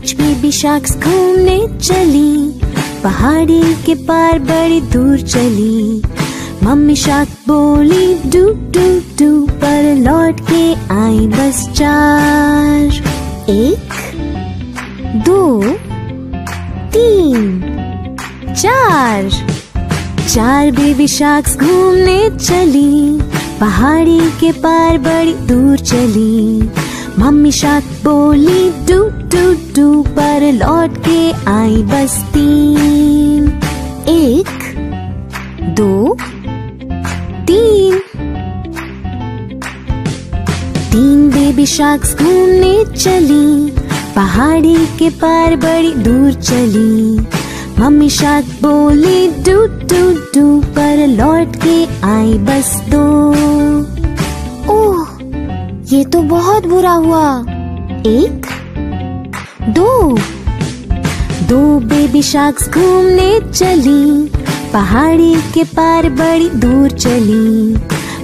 पाँच baby sharks घूमने चली। पहाड़ी के पार बड़ी दूर चली। मम्मी शार्क बोली, डू डू डू, पर लौट के आई बस चार। एक, दो, तीन, चार। चार बेबी शार्क्स घूमने चली। पहाड़ी के पार बड़ी दूर चली। मम्मी शार्क बोली, डू डू डू, पर लौट के आई बस्ती एक, दो, तीन। तीन बेबी शार्क्स घूमने चली, पहाड़ी के पार बड़ी दूर चली। मम्मी शार्क बोली, डू डू डू, पर लौट के आई बस दो। ये तो बहुत बुरा हुआ। एक, दो। दो बेबी शार्क्स घूमने चली। पहाड़ी के पार बड़ी दूर चली।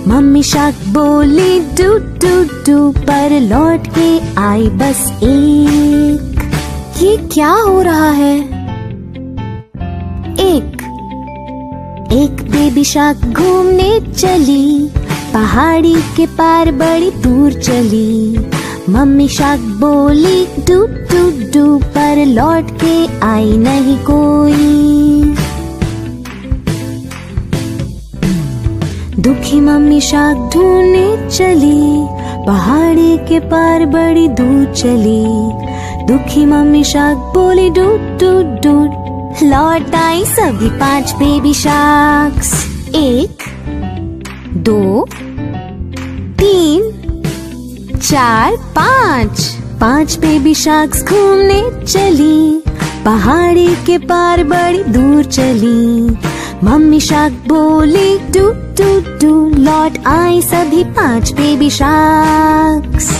मम्मी शार्क बोली, डू डू डू, पर लौट के आई बस एक। ये क्या हो रहा है? एक एक बेबी शार्क घूमने चली। पहाड़ी के पार बड़ी दूर चली। मम्मी शार्क बोली, डूब डूब डूब, पर लौट के आई नहीं कोई। दुखी मम्मी शार्क ढूँढने चली। पहाड़ी के पार बड़ी दूर चली। दुखी मम्मी शार्क बोली, डूब डूब डूब, लौट आई सभी पाँच बेबी शार्क्स एक दो, तीन, चार, पाँच। पाँच बेबी शार्क्स घूमने चली, पहाड़ी के पार बड़ी दूर चली। मम्मी शार्क बोली, टू टू टू, लौट आई सभी पाँच बेबी शार्क्स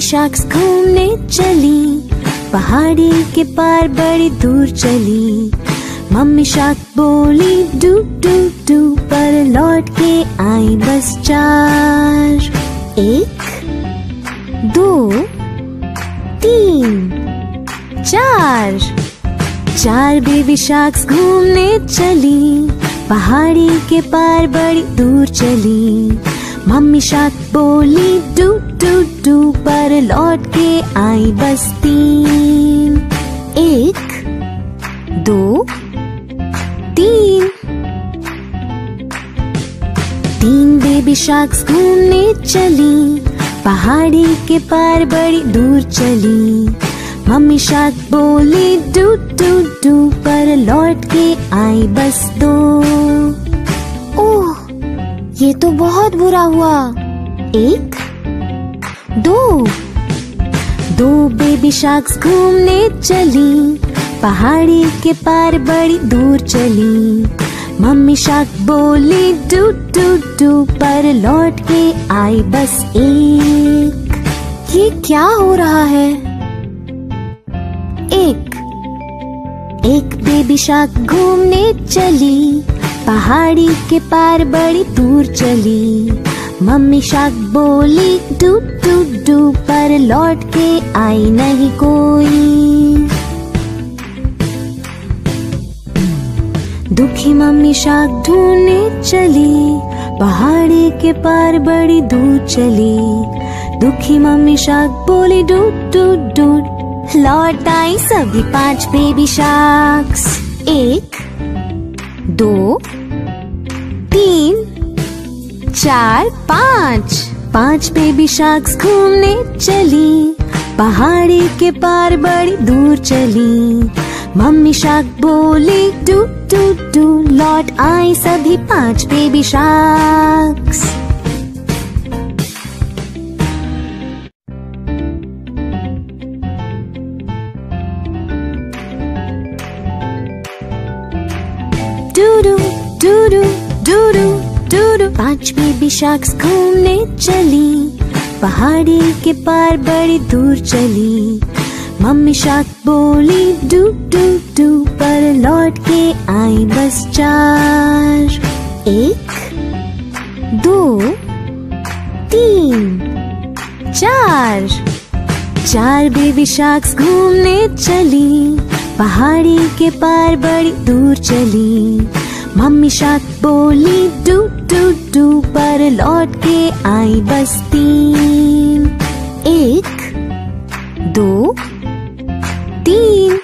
बेबी घूमने चली। पहाड़ी के पार बड़ी दूर चली। मम्मी शार्क बोली, डू डू डू, पर लौट के आई बस चार। एक, दो, तीन, चार। चार बेबी शार्क्स घूमने चली। पहाड़ी के पार बड़ी दूर चली। मम्मी शार्क बोली, डू डू डू, पर लौट के आई बस तीन। एक, दो, तीन। तीन बेबी शार्क्स घूमने चली, पहाड़ी के पार बड़ी दूर चली। मम्मी शार्क बोली, डू डू डू, पर लौट के आई बस दो। ये तो बहुत बुरा हुआ। एक, दो। दो बेबी शार्क्स घूमने चली। पहाड़ी के पार बड़ी दूर चली। मम्मी शार्क बोली, डू डू डू, पर लौट के आई बस एक। ये क्या हो रहा है? एक एक बेबी शार्क घूमने चली। पहाड़ी के पार बड़ी दूर चली। मम्मी शार्क बोली डू डू डू पर लौट के आई नहीं कोई। दुखी मम्मी शार्क ढूँढने चली। पहाड़ी के पार बड़ी दूर चली। दुखी मम्मी शार्क बोली डू डू डू लौट आई सभी पाँच बेबी शार्क्स एक, दो तीन, चार, पाँच। पाँच बेबी शार्क्स घूमने चली। पहाड़ी के पार बड़ी दूर चली। मम्मी शार्क बोली, टू टू टू, लौट आई सभी पाँच बेबी शार्क्स पाँच बेबी शार्क्स घूमने चली, पहाड़ी के पार बड़ी दूर चली। मम्मी शाक बोली, डू डू डू, पर लौट के आई बस चार। एक, दो, तीन, चार। चार बेबी शार्क्स घूमने चली, पहाड़ी के पार बड़ी दूर चली। मम्मी शार्क बोली, डू डू पर लौट के आई बस्ती एक, दो, तीन।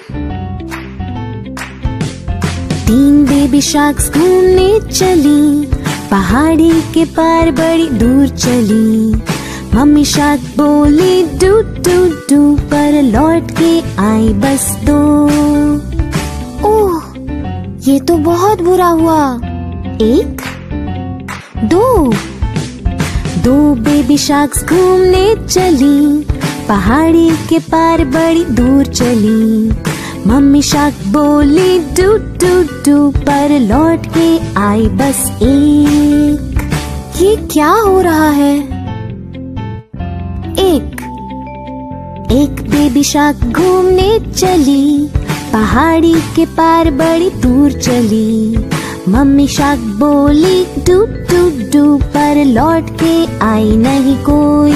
तीन बेबी शार्क्स घूमने चली, पहाड़ी के पार बड़ी दूर चली। मम्मी शार्क बोली, डू डू डू पर लौट के आई बस दो। ओह, ये तो बहुत बुरा हुआ। एक दो। दो बेबी शार्क्स घूमने चली। पहाड़ी के पार बड़ी दूर चली। मम्मी शार्क बोली, डू डू डू, पर लौट के आई बस एक। ये क्या हो रहा है? एक। एक बेबी शार्क घूमने चली। पहाड़ी के पार बड़ी दूर चली। मम्मी शार्क बोली, डू डू डू पर लौट के आई नहीं कोई।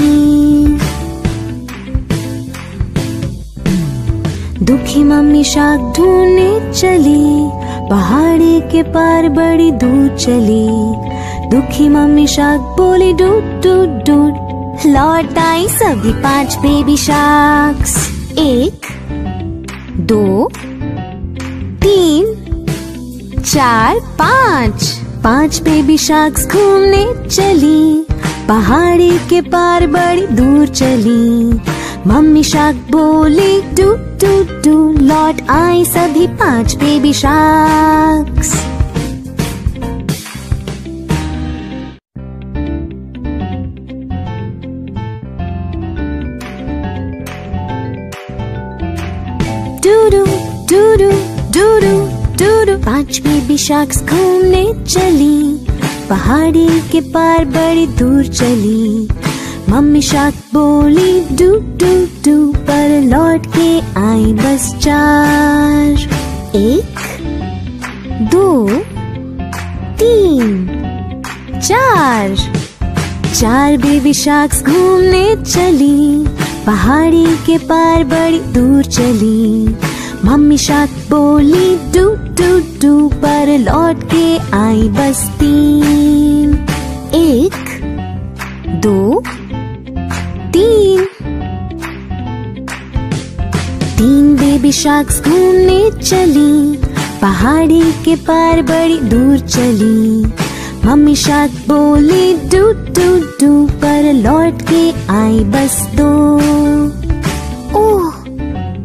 दुखी मम्मी शाक ढूँढने चली, पहाड़ी के पार बड़ी दूर चली। दुखी मम्मी शाक बोली, डूड डूड डूड, लौट आई सभी पाँच बेबी शार्क्स एक, दो, तीन, चार, पाँच। पाँच बेबी शार्क्स घूमने चली। पहाड़ी के पार बड़ी दूर चली। मम्मी शार्क बोली, टू टू टू, लौट आई सभी पाँच बेबी शार्क्स डूडू पाँच बेबी शार्क्स घूमने चली। पहाड़ी के पार बड़ी दूर चली। मम्मी शार्क बोली, डू डू डू, पर लौट के आई बस चार। एक, दो, तीन, चार। चार बेबी शार्क्स घूमने चली। पहाड़ी के पार बड़ी दूर चली। मम्मी शार्क बोली, डू डू डू, पर लौट के आई बस्ती एक, दो, तीन। तीन बेबी शार्क्स घूमने चली, पहाड़ी के पार बड़ी दूर चली। मम्मी शार्क बोली, डू डू डू, पर लौट के आई बस दो।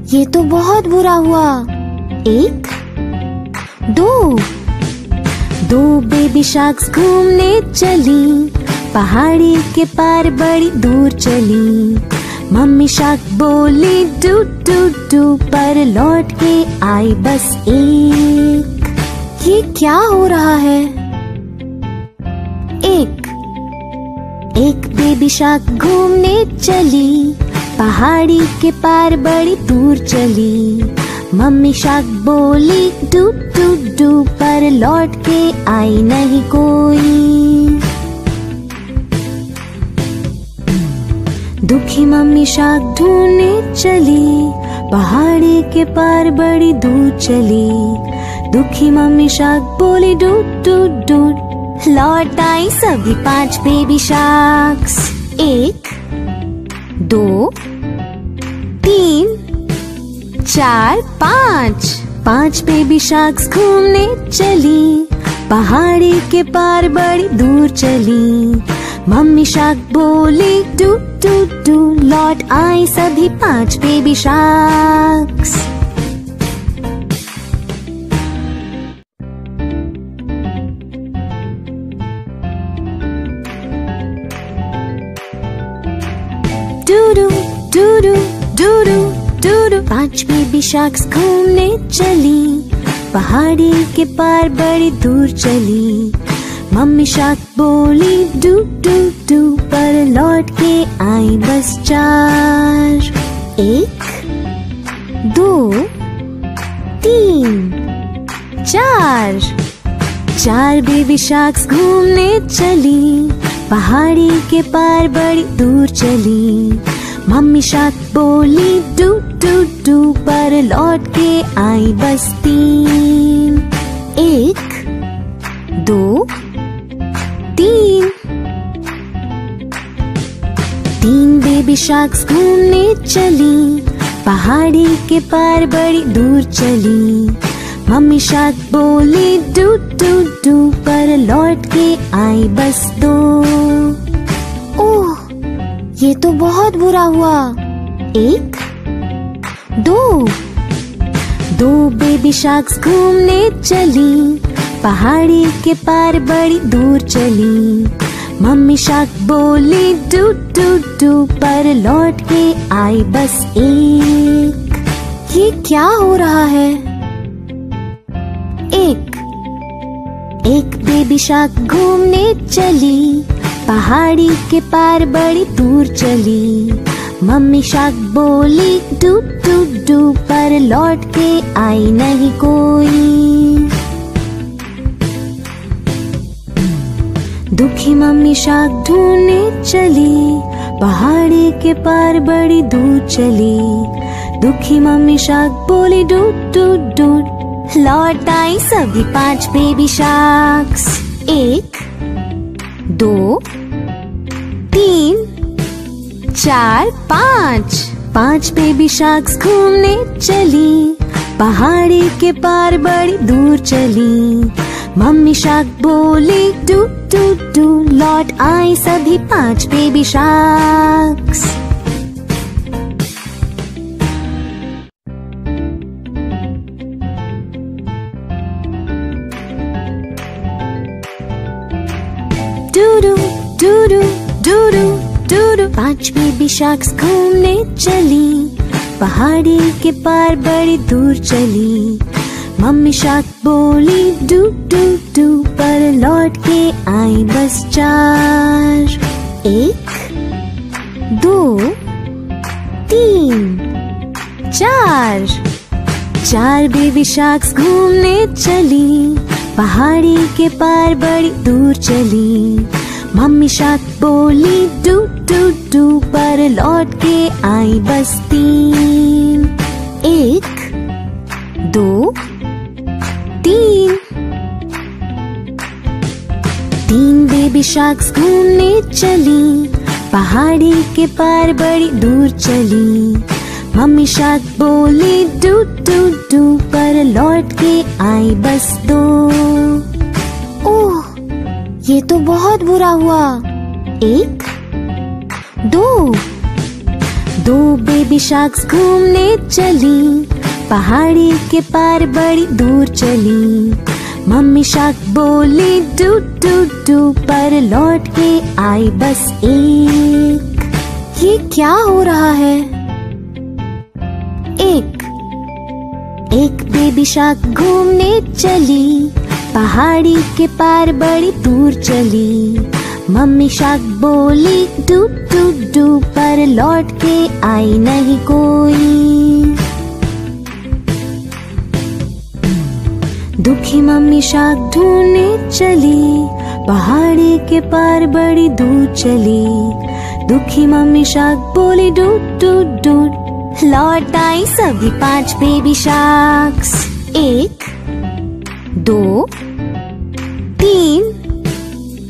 ये तो बहुत बुरा हुआ। एक, दो। दो बेबी शार्क्स घूमने चली। पहाड़ी के पार बड़ी दूर चली। मम्मी शार्क बोली, डू डू डू। पर लौट के आई बस एक। ये क्या हो रहा है? एक। एक बेबी शार्क घूमने चली। पहाड़ी के पार बड़ी दूर चली। मम्मी शार्क बोली डू डू डू पर लौट के आई नहीं कोई। दुखी मम्मी शाक ढूँढने चली। पहाड़ी के पार बड़ी दूर चली। दुखी मम्मी शाक बोली डूड डूड डूड लौट आई सभी पाँच बेबी शार्क्स एक दो, तीन, चार, पाँच। पाँच बेबी शार्क्स घूमने चली, पहाड़ी के पार बड़ी दूर चली। मम्मी शार्क बोली, टू टू टू, लौट आई सभी पाँच बेबी शार्क्स पाँच बेबी शार्क्स घूमने चली। पहाड़ी के पार बड़ी दूर चली। मम्मी शार्क बोली, डू डू डू, पर लौट के आई बस चार। एक, दो, तीन, चार। चार बेबी शार्क्स घूमने चली। पहाड़ी के पार बड़ी दूर चली। मम्मी शार्क बोली डू डू डू पर लौट के आई बस्ती एक, दो, तीन। तीन बेबी शार्क्स घूमने चली, पहाड़ी के पार बड़ी दूर चली। मम्मी शार्क बोली डू डू डू पर लौट के आई बस दो। ओह, ये तो बहुत बुरा हुआ। एक, दो। दो बेबी शार्क्स घूमने चली, पहाड़ी के पार बड़ी दूर चली। मम्मी शार्क बोली, डू डू डू, पर लौट के आई बस एक। ये क्या हो रहा है? एक। एक बेबी शार्क घूमने चली, पहाड़ी के पार बड़ी दूर चली। मम्मी शार्क बोली डू डू डू पर लौट के आई नहीं कोई। दुखी मम्मी शाक ढूँढने चली, पहाड़ी के पार बड़ी दूर चली। दुखी मम्मी शाक बोली डूड डूड डूड लौट आई सभी पाँच बेबी शार्क्स एक, दो, तीन चार, पाँच। पाँच बेबी शार्क्स घूमने चली। पहाड़ी के पार बड़ी दूर चली। मम्मी शार्क बोली, टू टू टू, लौट आई सभी पाँच बेबी शार्क्स पाँच बेबी शार्क्स घूमने चली। पहाड़ी के पार बड़ी दूर चली। मम्मी शाख बोली, डू डू डू, पर लौट के आई बस चार। एक, दो, तीन, चार। चार बेबी शार्क्स घूमने चली। पहाड़ी के पार बड़ी दूर चली। मम्मी शार्क बोली, डू डू डू, पर लौट के आई बस्ती एक, दो, तीन। तीन बेबी शार्क्स घूमने चली, पहाड़ी के पार बड़ी दूर चली। मम्मी शार्क बोली, डू डू डू, पर लौट के आई बस दो। ये तो बहुत बुरा हुआ। एक, दो। दो बेबी शार्क्स घूमने चली। पहाड़ी के पार बड़ी दूर चली। मम्मी शार्क बोली, डू डू डू, पर लौट के आई बस एक। ये क्या हो रहा है? एक एक बेबी शार्क घूमने चली। पहाड़ी के पार बड़ी दूर चली। मम्मी शार्क बोली डू डू डू पर लौट के आई नहीं कोई। दुखी मम्मी शाक ढूँढने चली। पहाड़ी के पार बड़ी दूर चली। दुखी मम्मी शाक बोली, डूब डूब डूब, लौट आई सभी पाँच बेबी शार्क्स एक, दो तीन,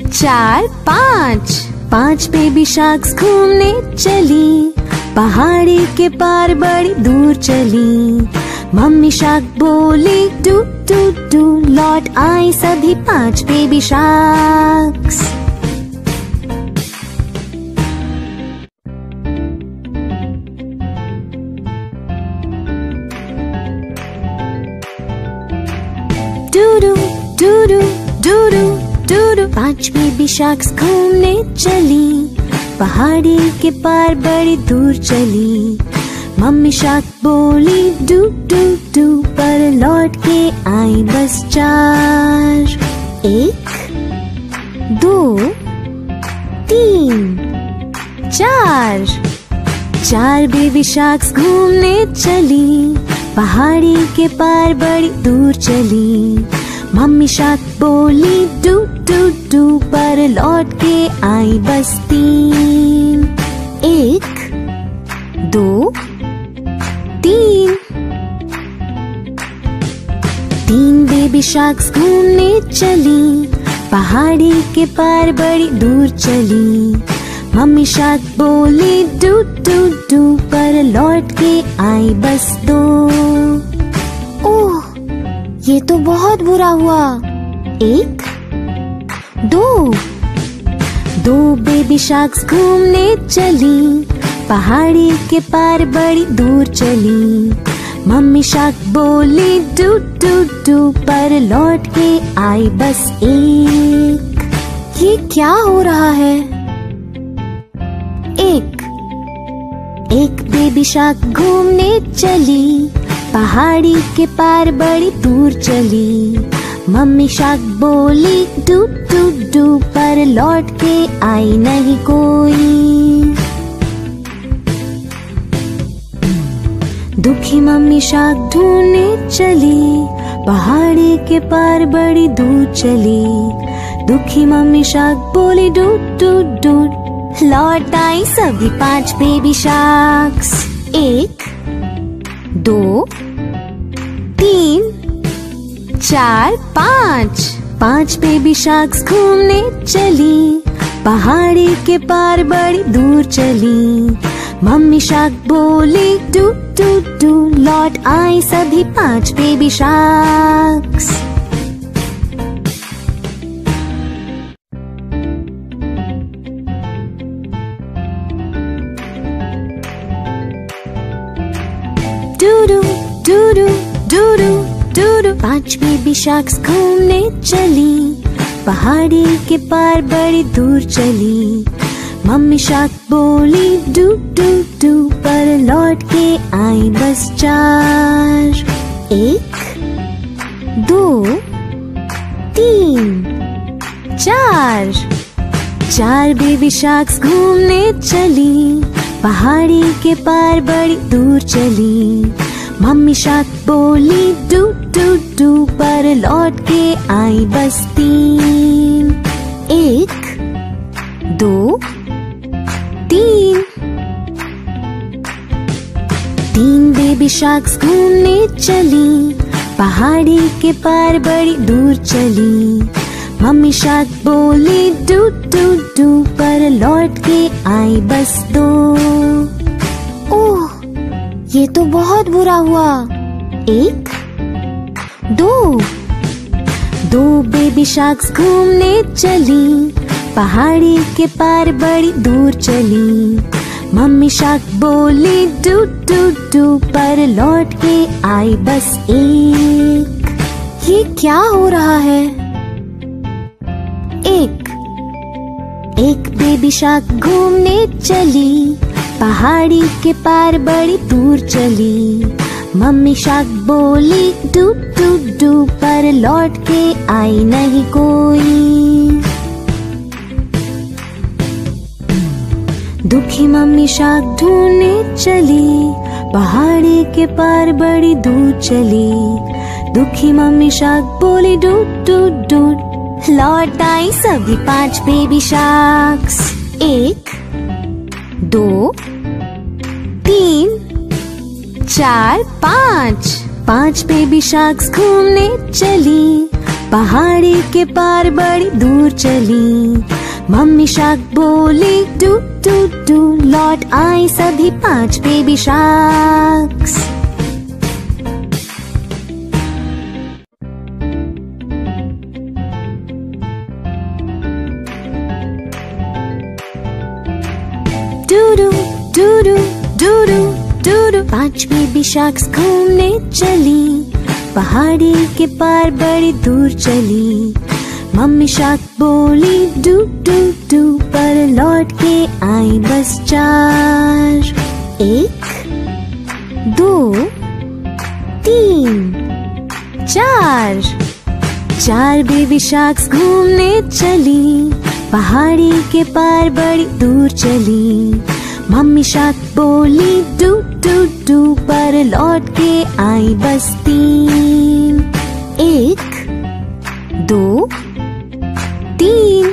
चार, पाँच। पाँच बेबी शार्क्स घूमने चली। पहाड़ी के पार बड़ी दूर चली। मम्मी शार्क बोली, टू टू टू, लौट आए सभी पाँच बेबी शार्क्स पाँच बेबी घूमने चली। पहाड़ी के पार बड़ी दूर चली। मम्मी शार्क बोली, डू डू डू, पर लौट के आई बस चार। एक, दो, तीन, चार। चार बेबी शार्क्स घूमने चली। पहाड़ी के पार बड़ी दूर चली। मम्मी शाक बोली, डू डू डू, पर लौट के आई बस्ती एक, दो, तीन। तीन बेबी शार्क्स घूमने चली, पहाड़ी के पार बड़ी दूर चली। मम्मी शार्क बोली, डू डू डू, पर लौट के आई बस दो। ये तो बहुत बुरा हुआ। एक, दो। दो बेबी शार्क्स घूमने चली। पहाड़ी के पार बड़ी दूर चली। मम्मी शाक बोली, डू डू डू, पर लौट के आई बस एक। ये क्या हो रहा है? एक एक बेबी शाक घूमने चली। पहाड़ी के पार बड़ी दूर चली। मम्मी शाक बोली डू डू डू पर लौट के आई नहीं कोई। दुखी मम्मी शाक ढूँढने चली। पहाड़ी के पार बड़ी दूर चली। दुखी मम्मी शाक बोली, डूब डूब डूब, लौट आई सभी पाँच बेबी शार्क्स एक दो, तीन, चार, पाँच। पाँच बेबी शार्क्स घूमने चली, पहाड़ी के पार बड़ी दूर चली। मम्मी शार्क बोली, टू टू टू, लौट आए सभी पाँच बेबी शार्क्स डूडू डूडू डूडू डूडू। पाँच बेबी शार्क्स घूमने चली। पहाड़ी के पार बड़ी दूर चली। मम्मी शाक बोली, डू डू डू, पर लौट के आई बस चार। एक, दो, तीन, चार। चार बेबी शार्क्स घूमने चली। पहाड़ी के पार बड़ी दूर चली। मम्मी शार्क बोली, डू डू डू, पर लौट के आई बस्ती। एक, दो, तीन। तीन बेबी शार्क्स घूमने चली। पहाड़ी के पार बड़ी दूर चली। शार्क बोली डू डू डू पर लौट के आई बस दो। ओह, ये तो बहुत बुरा हुआ। एक, दो। दो बेबी शार्क्स घूमने चली, पहाड़ी के पार बड़ी दूर चली। मम्मी शार्क बोली डू डू डू पर लौट के आई बस एक। ये क्या हो रहा है? बेबी घूमने चली। पहाड़ी के पार बड़ी दूर चली। मम्मी शार्क बोली, डू डू डू, पर लौट के आई नहीं कोई। दुखी मम्मी शाक ढूँढने चली। पहाड़ी के पार बड़ी दूर चली। दुखी मम्मी शाक बोली डूड डूड डूड लौट आई सभी पाँच बेबी शार्क्स एक, दो, तीन, चार, पाँच। पाँच बेबी शार्क्स घूमने चली। पहाड़ी के पार बड़ी दूर चली। मम्मी शार्क बोली, टू टू टू, लौट आई सभी पाँच बेबी शार्क्स डूडू पाँच बेबी शार्क्स घूमने चली। पहाड़ी के पार बड़ी दूर चली। मम्मी शार्क बोली, डू डू डू, पर लौट के आई बस चार। एक, दो, तीन, चार। चार बेबी शार्क्स घूमने चली। पहाड़ी के पार बड़ी दूर चली। मम्मी शाक बोली, डू डू डू, पर लौट के आई बस्ती। एक, दो, तीन।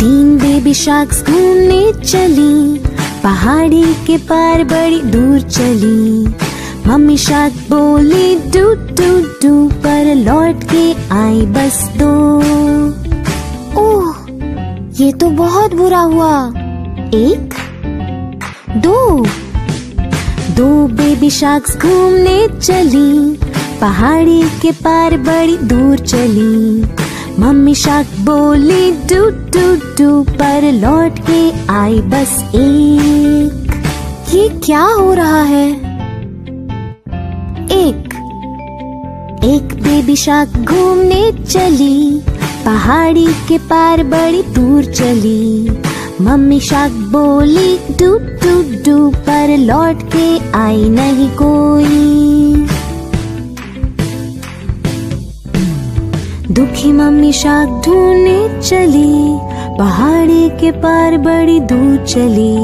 तीन बेबी शार्क्स घूमने चली, पहाड़ी के पार बड़ी दूर चली। मम्मी शार्क बोली, डू डू डू, पर लौट के आई बस ये तो बहुत बुरा हुआ। एक, दो। दो बेबी शार्क्स घूमने चली। पहाड़ी के पार बड़ी दूर चली। मम्मी शार्क बोली, डू डू डू, पर लौट के आई बस एक। ये क्या हो रहा है? एक। एक बेबी शार्क घूमने चली। पहाड़ी के पार बड़ी दूर चली। मम्मी शार्क बोली डू डू डू पर लौट के आई नहीं कोई। दुखी मम्मी शाक ढूँढने चली। पहाड़ी के पार बड़ी दूर चली।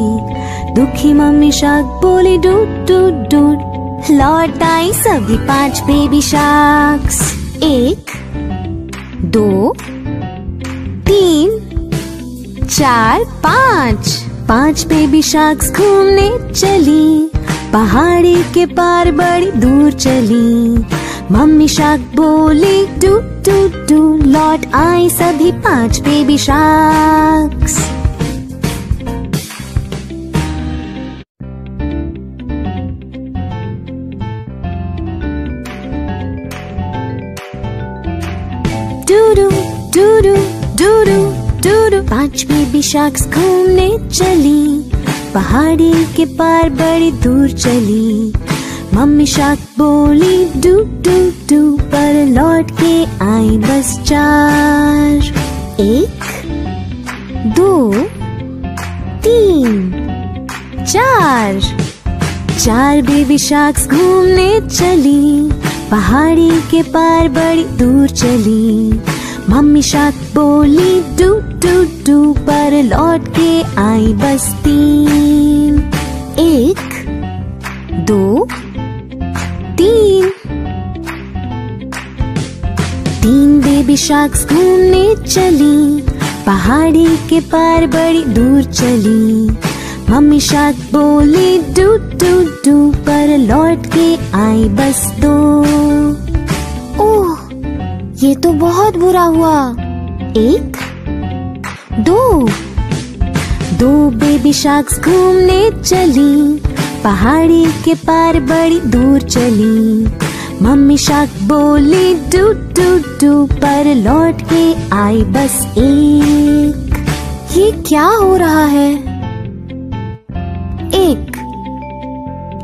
दुखी मम्मी शाक बोली डूड डूड डूड लौट आई सभी पाँच बेबी शार्क्स एक दो, तीन, चार, पाँच। पाँच बेबी शार्क्स घूमने चली, पहाड़ी के पार बड़ी दूर चली। मम्मी शार्क बोली, टू टू टू, लौट आई सभी पाँच बेबी शार्क्स पाँच बेबी शार्क्स घूमने चली। पहाड़ी के पार बड़ी दूर चली। मम्मी शार्क बोली, डू डू डू, पर लौट के आई बस चार। एक, दो, तीन, चार। चार बेबी शार्क्स घूमने चली। पहाड़ी के पार बड़ी दूर चली। मम्मी शार्क बोली, डू डू डू, पर लौट के आई बस्ती एक, दो, तीन। तीन बेबी शार्क्स घूमने चली, पहाड़ी के पार बड़ी दूर चली। मम्मी शार्क बोली, डू डू डू, पर लौट के आई बस दो। ये तो बहुत बुरा हुआ। एक, दो। दो बेबी शार्क्स घूमने चली। पहाड़ी के पार बड़ी दूर चली। मम्मी शार्क बोली, डू डू डू, पर लौट के आई बस एक। ये क्या हो रहा है? एक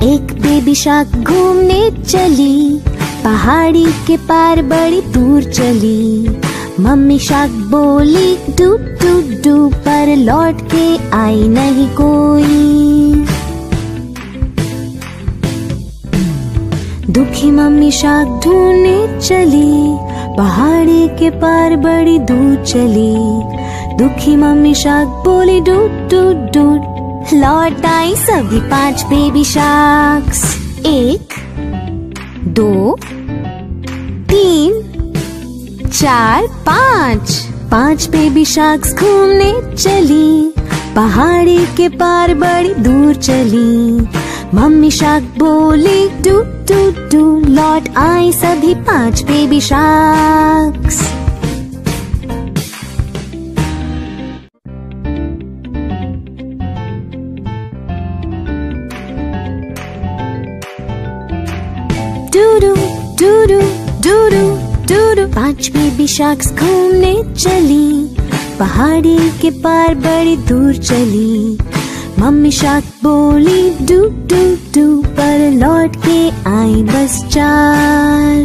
एक बेबी शार्क घूमने चली। पहाड़ी के पार बड़ी दूर चली। मम्मी शार्क बोली डू डू डू पर लौट के आई नहीं कोई। दुखी मम्मी शाक ढूँढने चली। पहाड़ी के पार बड़ी दूर चली। दुखी मम्मी शाक बोली डूड डूड डूड लौट आई सभी पाँच बेबी शार्क्स एक दो, तीन, चार, पाँच। पाँच बेबी शार्क्स घूमने चली। पहाड़ी के पार बड़ी दूर चली। मम्मी शार्क बोली डू टू डू लौट आए सभी पाँच बेबी शार्क्स शार्क्स घूमने चली। पहाड़ी के पार बड़ी दूर चली। मम्मी शार्क बोली डू डू डू पर लौट के आई बस चार।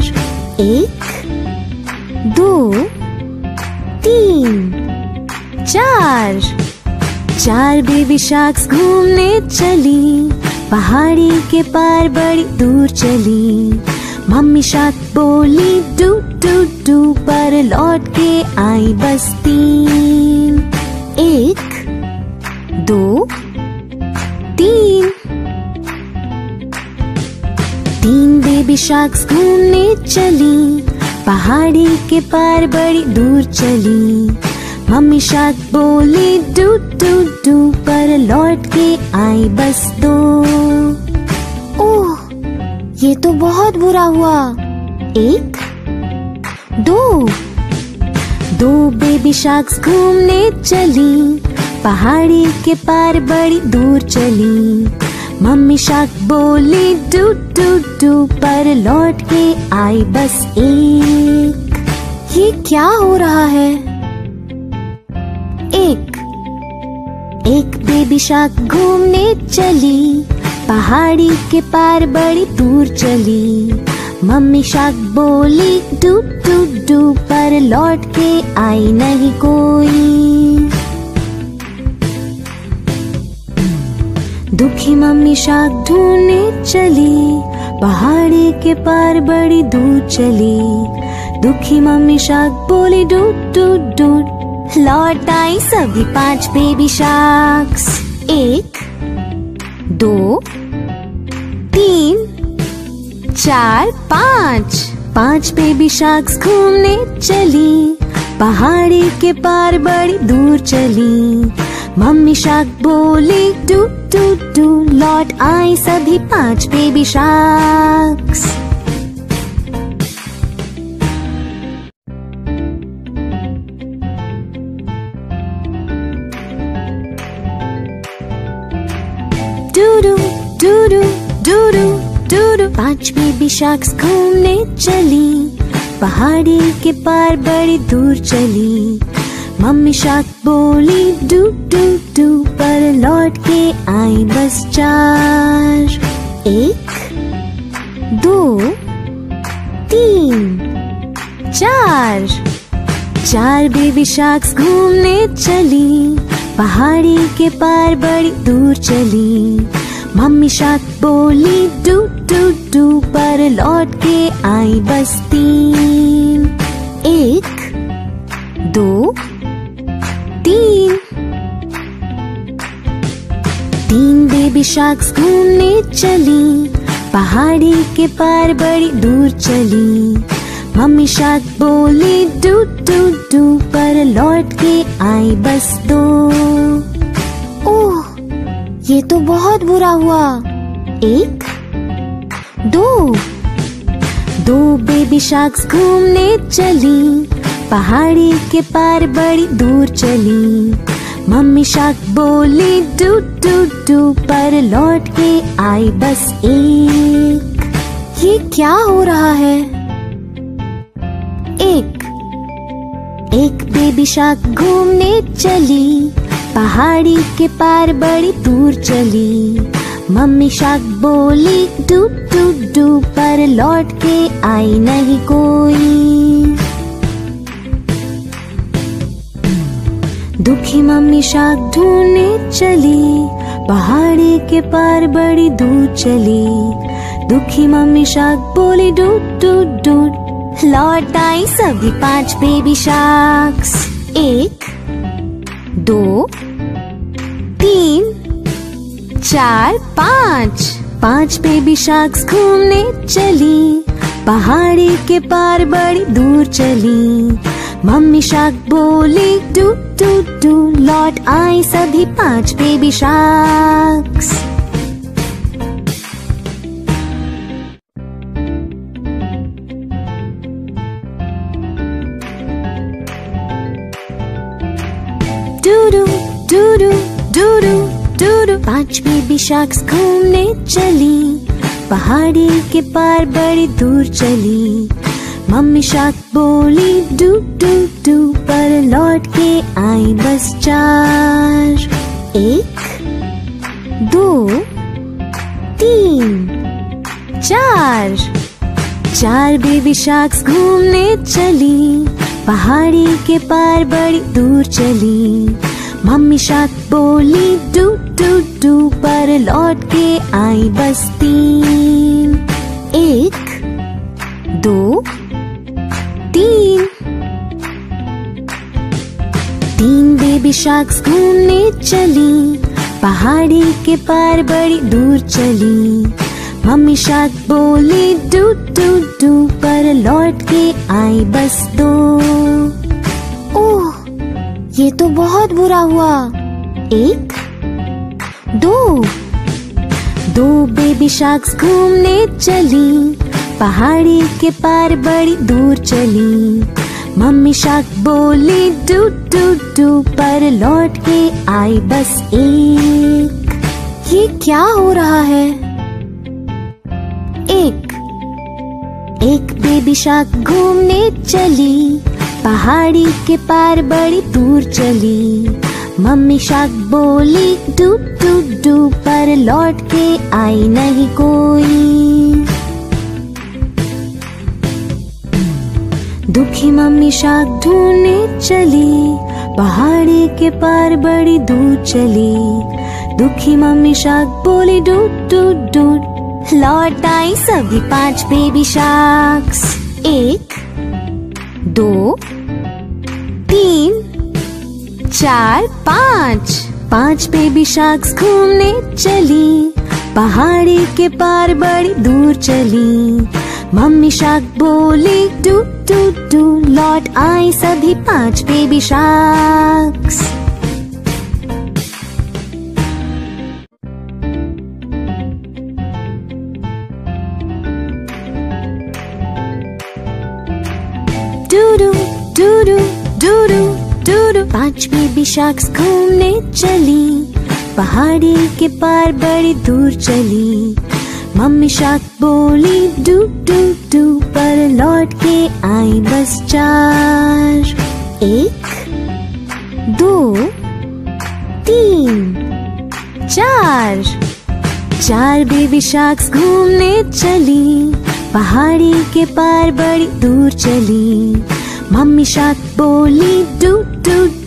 एक, दो, तीन, चार। चार बेबी शार्क्स घूमने चली। पहाड़ी के पार बड़ी दूर चली। मम्मी शात बोली, डू डू डू, पर लौट के आई बस्ती एक, दो, तीन। तीन बेबी शार्क घूमने चली, पहाड़ी के पार बड़ी दूर चली। मम्मी शार्क बोली, डू डू डू, पर लौट के आई बस दो। ये तो बहुत बुरा हुआ। एक, दो। दो बेबी शार्क्स घूमने चली। पहाड़ी के पार बड़ी दूर चली। मम्मी शार्क बोली, डू डू डू, पर लौट के आई बस एक। ये क्या हो रहा है? एक एक बेबी शार्क घूमने चली। पहाड़ी के पार बड़ी दूर चली। मम्मी शार्क बोली डू डू डू पर लौट के आई नहीं कोई। दुखी मम्मी शाक ढूँढने चली। पहाड़ी के पार बड़ी दूर चली। दुखी मम्मी शाक बोली डूड डूड डूड लौट आई सभी पाँच बेबी शार्क्स एक, दो तीन, चार, पाँच। पाँच बेबी शार्क्स घूमने चली। पहाड़ी के पार बड़ी दूर चली। मम्मी शार्क बोली, टू टू टू, लौट आए सभी पाँच बेबी शार्क्स डूडू पाँच बेबी शार्क्स घूमने चली। पहाड़ी के पार बड़ी दूर चली। मम्मी शार्क बोली डू डू डू पर लौट के आई बस चार। एक, दो, तीन, चार। चार बेबी शार्क्स घूमने चली। पहाड़ी के पार बड़ी दूर चली। मम्मी शार्क बोली, डू डू डू, पर लौट के आई बस्ती एक, दो, तीन। तीन बेबी शार्क्स घूमने चली, पहाड़ी के पार बड़ी दूर चली। मम्मी शार्क बोली, डू डू डू, पर लौट के आई बस दो। ये तो बहुत बुरा हुआ। एक, दो। दो बेबी शार्क्स घूमने चली। पहाड़ी के पार बड़ी दूर चली। मम्मी शार्क बोली, डू डू डू, पर लौट के आई बस एक। ये क्या हो रहा है? एक एक बेबी शार्क घूमने चली। पहाड़ी के पार बड़ी दूर चली। मम्मी शार्क बोली डू डू डू पर लौट के आई नहीं कोई। दुखी मम्मी शाक ढूँढने चली। पहाड़ी के पार बड़ी दूर चली। दुखी मम्मी शाक बोली डूड डूड डूड लौट आई सभी पाँच बेबी शार्क्स एक, दो तीन, चार, पाँच। पाँच बेबी शार्क्स घूमने चली। पहाड़ी के पार बड़ी दूर चली। मम्मी शार्क बोली, टू टू टू, लौट आई सभी पाँच बेबी शार्क्स पाँच बेबी शार्क्स घूमने चली। पहाड़ी के पार बड़ी दूर चली। मम्मी शार्क बोली डू डू डू पर लौट के आई बस चार। एक, दो, तीन, चार। चार बेबी शार्क्स घूमने चली। पहाड़ी के पार बड़ी दूर चली। मम्मी शार्क बोली, डू डू डू, पर लौट के आई बस तीन। एक, दो, तीन। तीन बेबी शार्क्स घूमने चली, पहाड़ी के पार बड़ी दूर चली। मम्मी शाक बोली, डू डू डू, पर लौट के आई बस दो। ये तो बहुत बुरा हुआ। एक, दो। दो बेबी शार्क्स घूमने चली। पहाड़ी के पार बड़ी दूर चली। मम्मी शार्क बोली, डू डू डू, पर लौट के आई बस एक। ये क्या हो रहा है? एक एक बेबी शार्क घूमने चली। पहाड़ी के पार बड़ी दूर चली। मम्मी शार्क बोली डू डू डू पर लौट के आई नहीं कोई। दुखी मम्मी शार्क ढूँढने चली। पहाड़ी के पार बड़ी दूर चली। दुखी मम्मी शार्क बोली डू डू डू लौट आई सभी पाँच बेबी शार्क्स एक दो, तीन, चार, पाँच। पाँच बेबी शार्क्स घूमने चली, पहाड़ी के पार बड़ी दूर चली। मम्मी शार्क बोली, टू टू टू, लौट आई सभी पाँच बेबी शार्क्स पाँच बेबी शार्क्स घूमने चली। पहाड़ी के पार बड़ी दूर चली। मम्मी शार्क बोली, डू डू डू, पर लौट के आई बस चार। एक, दो, तीन, चार। चार बेबी शार्क्स घूमने चली। पहाड़ी के पार बड़ी दूर चली। मम्मी शार्क बोली, डू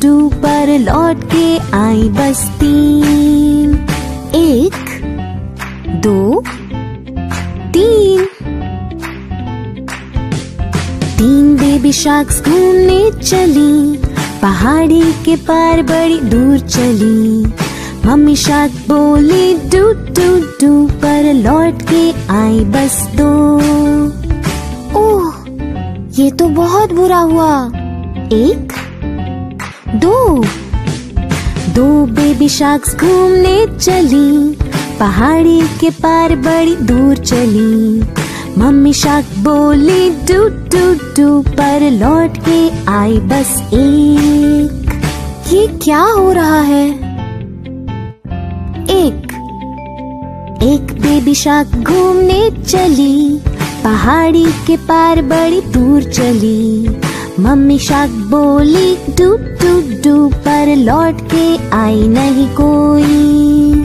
डू पर लौट के आई बस्ती एक, दो, तीन। तीन बेबी शार्क्स घूमने चली, पहाड़ी के पार बड़ी दूर चली। मम्मी शार्क बोली डू डू डू पर लौट के आई बस दो। ओह, ये तो बहुत बुरा हुआ। एक दो। दो बेबी शार्क्स घूमने चली, पहाड़ी के पार बड़ी दूर चली। मम्मी शार्क बोली, डू डू डू, पर लौट के आई बस एक। ये क्या हो रहा है? एक। एक बेबी शार्क घूमने चली, पहाड़ी के पार बड़ी दूर चली। मम्मी शार्क बोली डू डू डू पर लौट के आई नहीं कोई।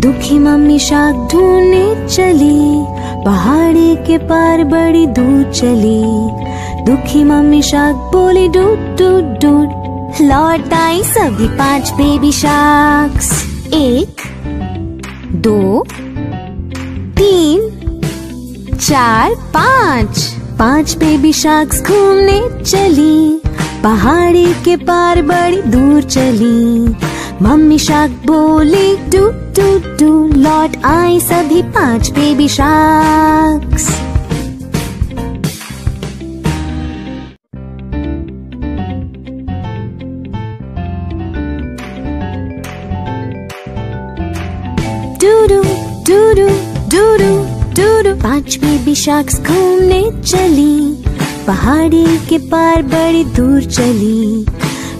दुखी मम्मी शार्क ढूँढने चली, पहाड़ी के पार बड़ी दूर चली। दुखी मम्मी शार्क बोली डू डू डू लौट आई सभी पाँच बेबी शार्क्स एक, दो, तीन चार, पाँच। पाँच बेबी शार्क्स घूमने चली। पहाड़ी के पार बड़ी दूर चली। मम्मी शार्क बोली, टू टू टू, लौट आई सभी पाँच बेबी शार्क्स डूडू डूडू डूडू डूडू पाँच बेबी शार्क्स घूमने चली, पहाड़ी के पार बड़ी दूर चली।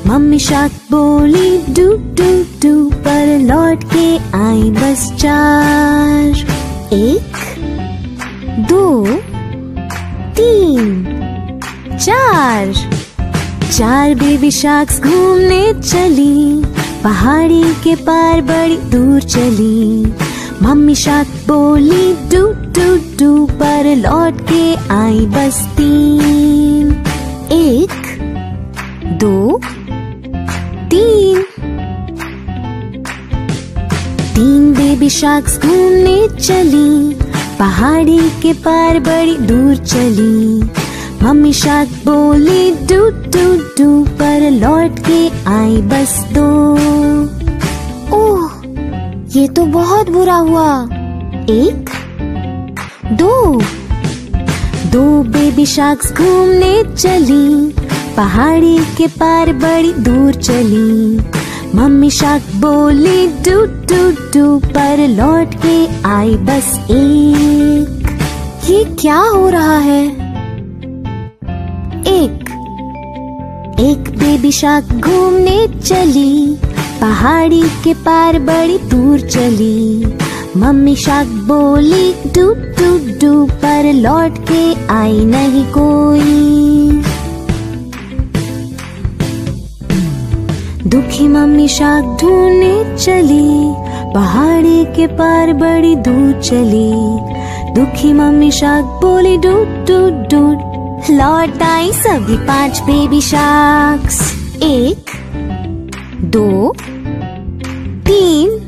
मम्मी शार्क बोली, डू डू डू, पर लौट के आई बस चार। एक, दो, तीन, चार। चार बेबी शार्क्स घूमने चली, पहाड़ी के पार बड़ी दूर चली। मम्मी शार्क बोली, डू डू डू, पर लौट के आई बस्ती एक, दो, तीन। तीन बेबी शार्क्स घूमने चली, पहाड़ी के पार बड़ी दूर चली। मम्मी शार्क बोली, डू डू डू, पर लौट के आई बस दो। ये तो बहुत बुरा हुआ। एक, दो। दो बेबी शार्क्स घूमने चली। पहाड़ी के पार बड़ी दूर चली। मम्मी शार्क बोली, डू डू डू, पर लौट के आई बस एक। ये क्या हो रहा है? एक एक बेबी शार्क घूमने चली। पहाड़ी के पार बड़ी दूर चली। मम्मी शार्क बोली, डूब डू डू पर लौट के आई नहीं कोई। दुखी मम्मी शार्क ढूँढने चली। पहाड़ी के पार बड़ी दूर चली। दुखी मम्मी शार्क बोली डू डू डू लौट आई सभी पाँच बेबी शार्क्स एक दो, तीन,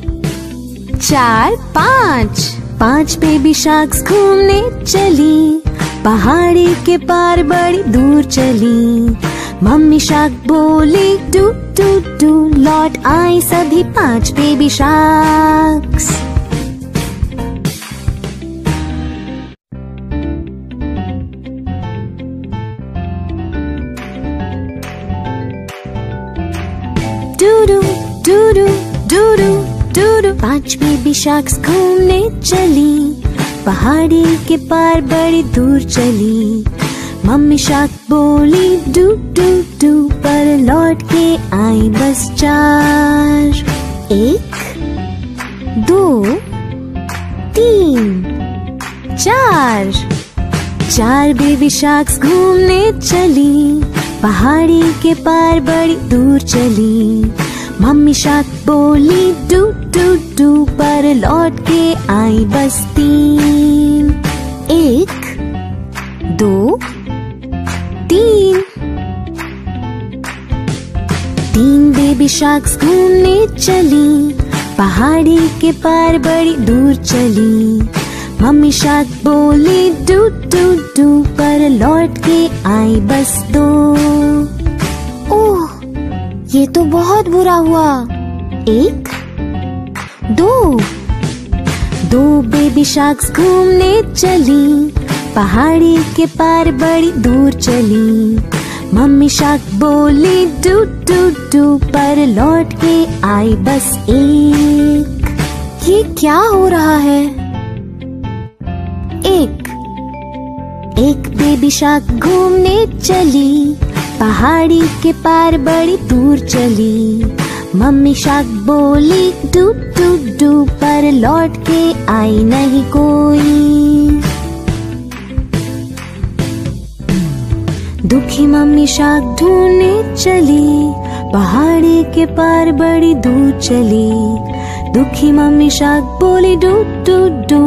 चार, पाँच। पाँच बेबी शार्क्स घूमने चली, पहाड़ी के पार बड़ी दूर चली। मम्मी शार्क बोली, टू टू टू, लौट आई सभी पाँच बेबी शार्क्स बेबी शार्क्स घूमने चली। पहाड़ी के पार बड़ी दूर चली। मम्मी शाख बोली डू डू डू पर लौट के आई बस चार। एक, दो, तीन, चार। चार बेबी शार्क्स घूमने चली। पहाड़ी के पार बड़ी दूर चली। मम्मी शार्क बोली, डू डू डू, पर लौट के आई बस्ती एक, दो, तीन। तीन बेबी शार्क्स घूमने चली, पहाड़ी के पार बड़ी दूर चली। मम्मी शार्क बोली, डू डू डू, पर लौट के आई बस दो। ये तो बहुत बुरा हुआ। एक, दो। दो बेबी शार्क्स घूमने चली। पहाड़ी के पार बड़ी दूर चली। मम्मी शार्क बोली, डू डू डू, पर लौट के आई बस एक। ये क्या हो रहा है? एक एक बेबी शार्क घूमने चली। पहाड़ी के पार बड़ी दूर चली। मम्मी शार्क बोली डू डू डू पर लौट के आई नहीं कोई। दुखी मम्मी शार्क ढूँढने चली। पहाड़ी के पार बड़ी दूर चली। दुखी मम्मी शार्क बोली, डूब डूब डू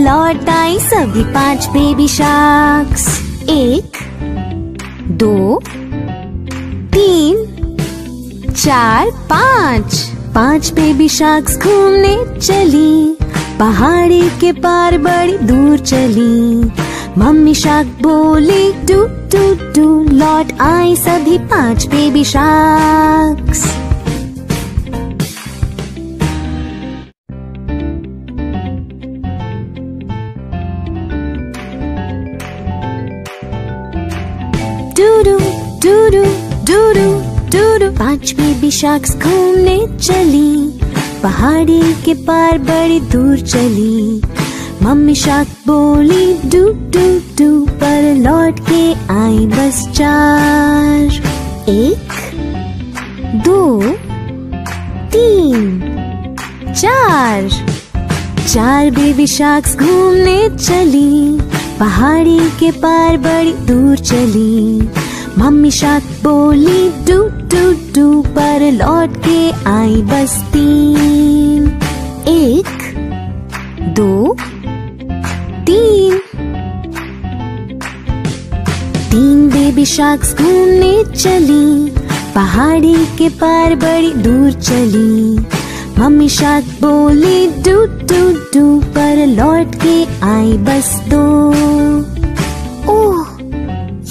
लौट आई सभी पाँच बेबी शार्क्स एक, दो तीन, चार, पाँच। पाँच बेबी शार्क्स घूमने चली। पहाड़ी के पार बड़ी दूर चली। मम्मी शार्क बोली, टू टू टू, लौट आई सभी पाँच बेबी शार्क्स पाँच बेबी शार्क्स घूमने चली। पहाड़ी के पार बड़ी दूर चली। मम्मी शार्क बोली, डू डू डू, पर लौट के आई बस चार। एक, दो, तीन, चार। चार बेबी शार्क्स घूमने चली। पहाड़ी के पार बड़ी दूर चली। मम्मी शार्क बोली, डू डू डू, पर लौट के आई बस तीन। एक, दो, तीन। तीन बेबी शार्क्स घूमने चली, पहाड़ी के पार बड़ी दूर चली। मम्मी शार्क बोली, डू डू डू, पर लौट के आई बस दो।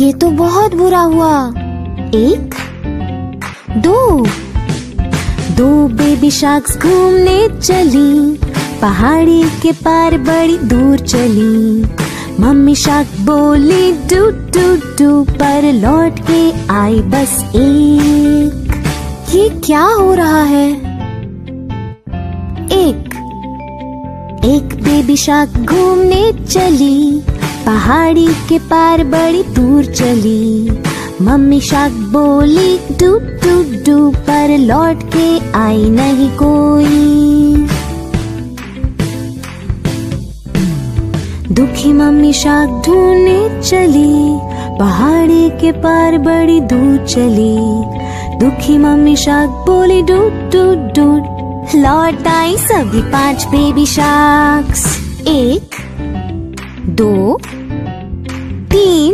ये तो बहुत बुरा हुआ। एक, दो। दो बेबी शार्क्स घूमने चली। पहाड़ी के पार बड़ी दूर चली। मम्मी शार्क बोली, डू डू डू, पर लौट के आई बस एक। ये क्या हो रहा है? एक एक बेबी शार्क घूमने चली। पहाड़ी के पार बड़ी दूर चली। मम्मी शार्क बोली डू डू डू पर लौट के आई नहीं कोई। दुखी मम्मी शार्क ढूँढने चली। पहाड़ी के पार बड़ी दूर चली। दुखी मम्मी शार्क बोली, डूब डूब डूब, लौट आई सभी पाँच बेबी शार्क्स एक, दो तीन,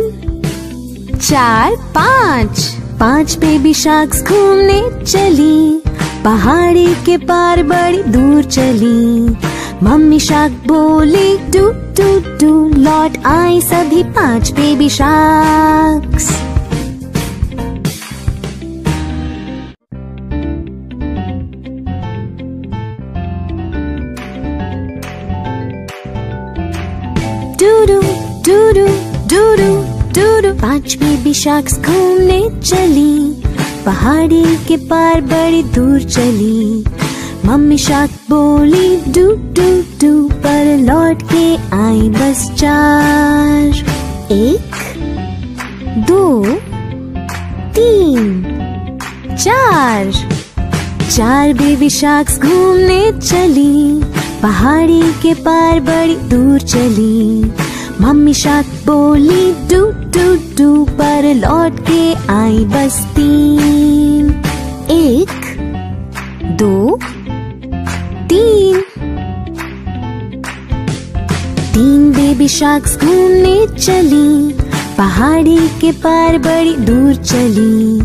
चार, पाँच। पाँच बेबी शार्क्स घूमने चली। पहाड़ी के पार बड़ी दूर चली। मम्मी शार्क बोली, टू टू टू, लौट आई सभी पाँच बेबी शार्क्स पाँच बेबी शार्क्स घूमने चली। पहाड़ी के पार बड़ी दूर चली। मम्मी शार्क बोली, डू डू डू, पर लौट के आई बस चार। एक, दो, तीन, चार। चार बेबी शार्क्स घूमने चली। पहाड़ी के पार बड़ी दूर चली। मम्मी शार्क बोली डू डू डू पर लौट के आई बस्ती। एक, दो, तीन। तीन बेबी शार्क्स घूमने चली। पहाड़ी के पार बड़ी दूर चली।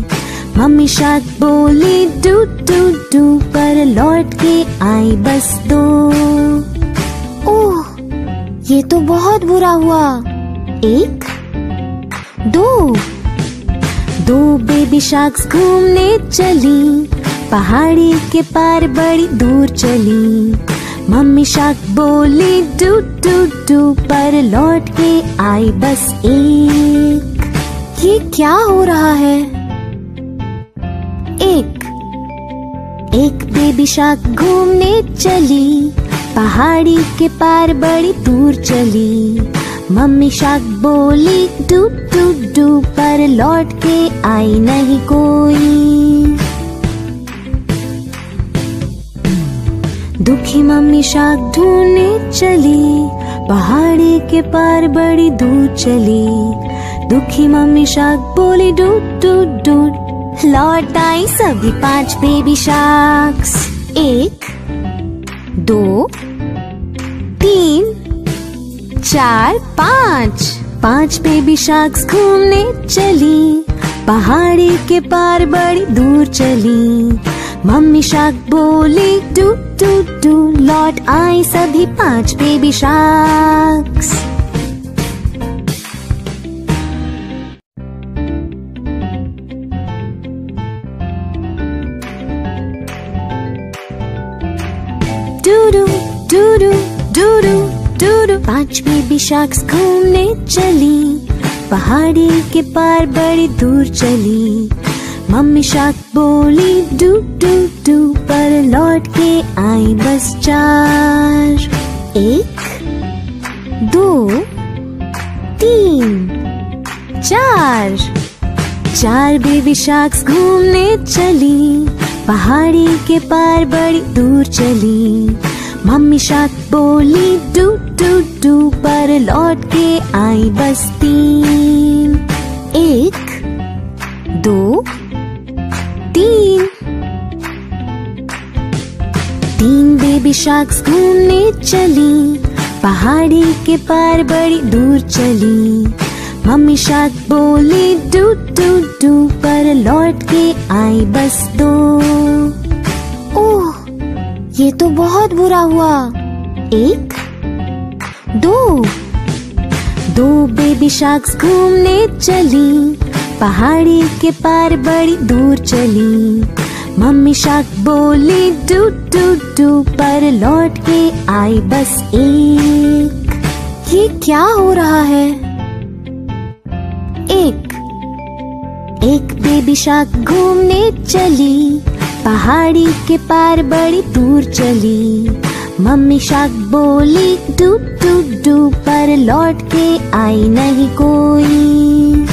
मम्मी शार्क बोली डू डू डू पर लौट के आई बस दो। ओह, ये तो बहुत बुरा हुआ। एक, दो दो बेबी शार्क्स घूमने चली, पहाड़ी के पार बड़ी दूर चली। मम्मी शार्क बोली, डू डू डू, पर लौट के आई बस एक। ये क्या हो रहा है? एक एक बेबी शार्क घूमने चली, पहाड़ी के पार बड़ी दूर चली। मम्मी शार्क बोली, डू डू डू, पर लौट के आई नहीं कोई। दुखी मम्मी शार्क ढूँढने चली, पहाड़ी के पार बड़ी दूर चली। दुखी मम्मी शार्क बोली, डू डू डू, लौट आई सभी पाँच बेबी शार्क्स एक, दो, तीन चार, पाँच। पाँच बेबी शार्क्स घूमने चली। पहाड़ी के पार बड़ी दूर चली। मम्मी शार्क बोली, टू टू टू, लौट आई सभी पाँच बेबी शार्क्स पाँच बेबी शार्क्स घूमने चली। पहाड़ी के पार बड़ी दूर चली। मम्मी शार्क बोली, डू डू डू, पर लौट के आई बस चार। एक, दो, तीन, चार। चार बेबी शार्क्स घूमने चली। पहाड़ी के पार बड़ी दूर चली। मम्मी शार्क बोली, डू डू पर लौट के आई बस्ती एक, दो, तीन। तीन बेबी शार्क्स घूमने चली, पहाड़ी के पार बड़ी दूर चली। मम्मी शार्क बोली, डू डू डू, पर लौट के आई बस दो ओह, ये तो बहुत बुरा हुआ। एक दो बेबी शार्क्स घूमने चली। पहाड़ी के पार बड़ी दूर चली। मम्मी शाक बोली, डू डू डू, पर लौट के आई बस एक। ये क्या हो रहा है? एक। एक बेबी शाक घूमने चली। पहाड़ी के पार बड़ी दूर चली। मम्मी शाक बोली, डूब डूब डूब, पर लौट के आई नहीं कोई।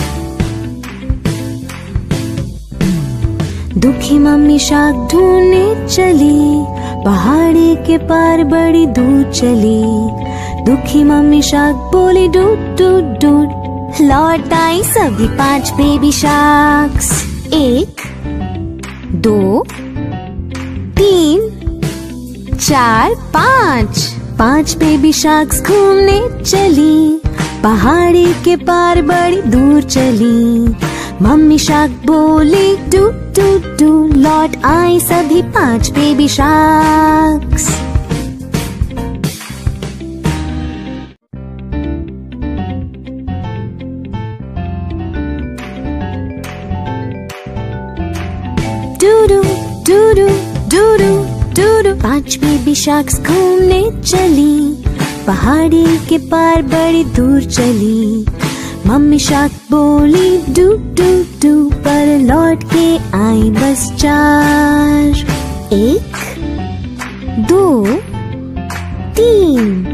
दुखी मम्मी शाक ढूँढने चली, पहाड़ी के पार बड़ी दूर चली। दुखी मम्मी शाक बोली डूड डूड डूड लौट आई सभी पाँच बेबी शार्क्स एक, दो, तीन चार, पाँच। पाँच बेबी शार्क्स घूमने चली। पहाड़ी के पार बड़ी दूर चली। मम्मी शार्क बोली, टू टू टू, लौट आई सभी पाँच बेबी शार्क्स बेबी शार्क्स घूमने चली। पहाड़ी के पार बड़ी दूर चली। मम्मी शार्क बोली, डू डू डू, पर लौट के आई बस चार। एक, दो, तीन,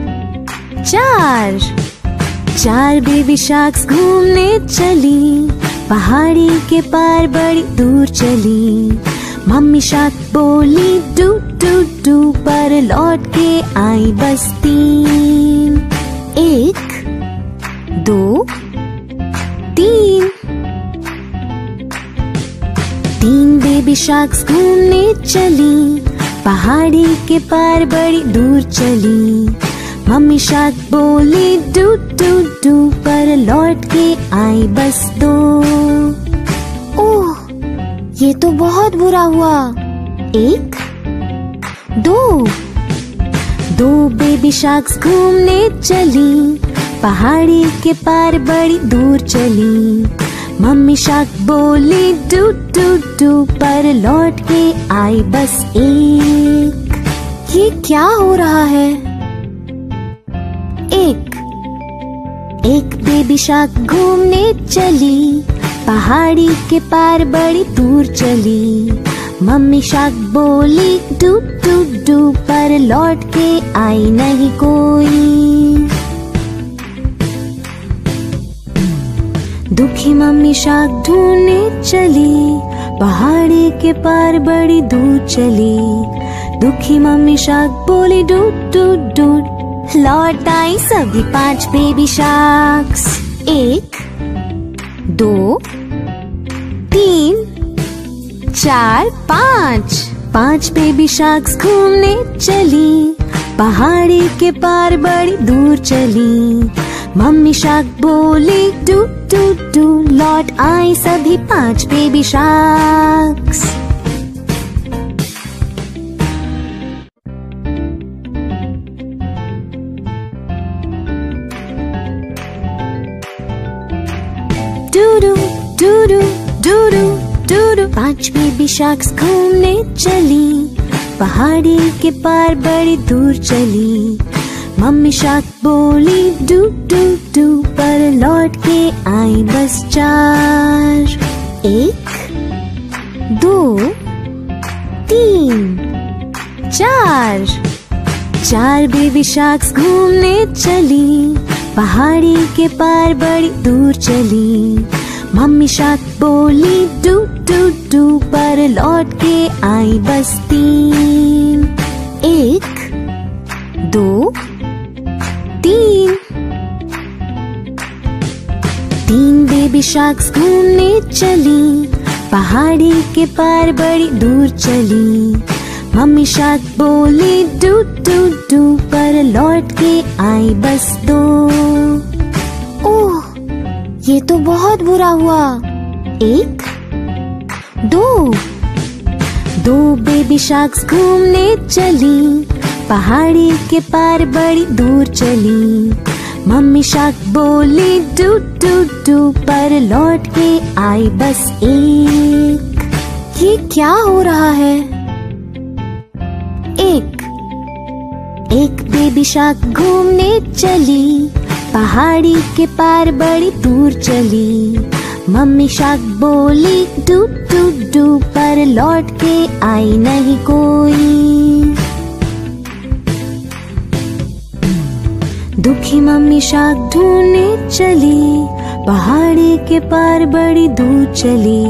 चार। चार बेबी शार्क्स घूमने चली। पहाड़ी के पार बड़ी दूर चली। मम्मी शार्क बोली, डू डू पर लौट के आई बस्ती एक, दो, तीन। तीन बेबी शार्क्स घूमने चली। पहाड़ी के पार बड़ी दूर चली। मम्मी शार्क बोली डू डू डू पर लौट के आई बस दो। ओह, ये तो बहुत बुरा हुआ। एक दो। दो बेबी शार्क्स घूमने चली, पहाड़ी के पार बड़ी दूर चली। मम्मी शार्क बोली, डू डू डू, पर लौट के आई बस एक। ये क्या हो रहा है? एक। एक बेबी शार्क घूमने चली, पहाड़ी के पार बड़ी दूर चली। मम्मी शार्क बोली, डूब डूब डूब, पर लौट के आई नहीं कोई। दुखी मम्मी शाक ढूँढने चली, पहाड़ी के पार बड़ी दूर चली। दुखी मम्मी शाक बोली डूड डूड डूड लौट आई सभी पाँच बेबी शार्क्स एक, दो, तीन चार, पाँच। पाँच बेबी शार्क्स घूमने चली। पहाड़ी के पार बड़ी दूर चली। मम्मी शार्क बोली, टू टू टू, लौट आई सभी पाँच बेबी शार्क्स पाँच बेबी शार्क्स घूमने चली। पहाड़ी के पार बड़ी दूर चली। मम्मी शार्क बोली डू डू डू पर लौट के आई बस चार। एक, दो, तीन, चार। चार बेबी शार्क्स घूमने चली। पहाड़ी के पार बड़ी दूर चली। मम्मी शार्क बोली, डू डू डू, पर लौट के आई बस्ती एक, दो, तीन। तीन बेबी शार्क्स घूमने चली, पहाड़ी के पार बड़ी दूर चली। मम्मी शार्क बोली, डू डू डू, पर लौट के आई बस दो। ये तो बहुत बुरा हुआ। एक, दो। दो बेबी शार्क्स घूमने चली। पहाड़ी के पार बड़ी दूर चली। मम्मी शार्क बोली, डू डू डू, पर लौट के आई बस एक। ये क्या हो रहा है? एक एक बेबी शार्क घूमने चली। पहाड़ी के पार बड़ी दूर चली। मम्मी शार्क बोली डू डू डू पर लौट के आई नहीं कोई। दुखी मम्मी शार्क ढूँढने चली। पहाड़ी के पार बड़ी दूर चली।